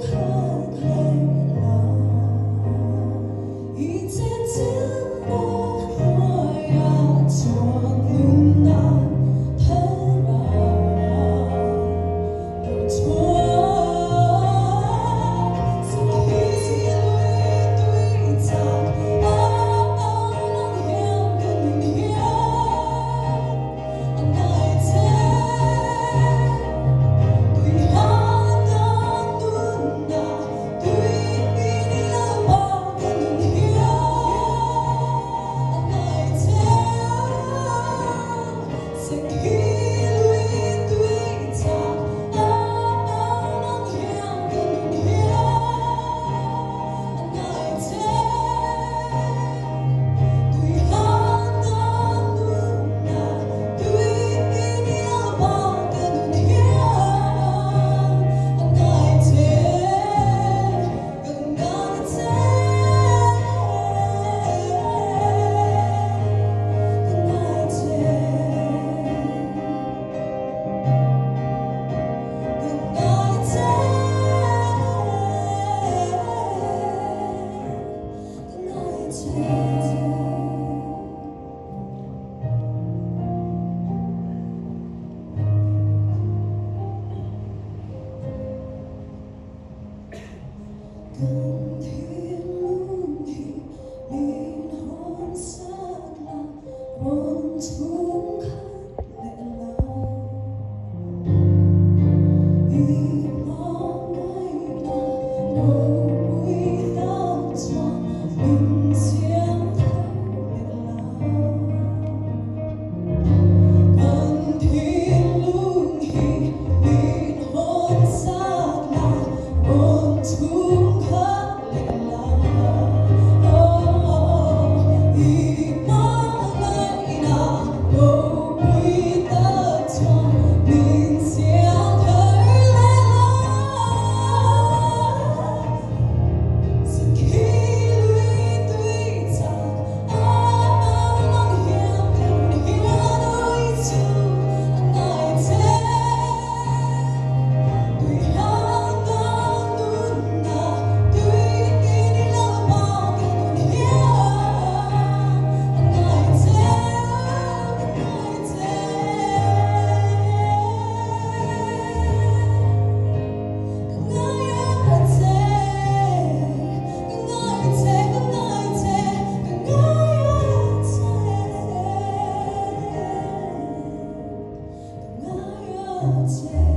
Good. Let's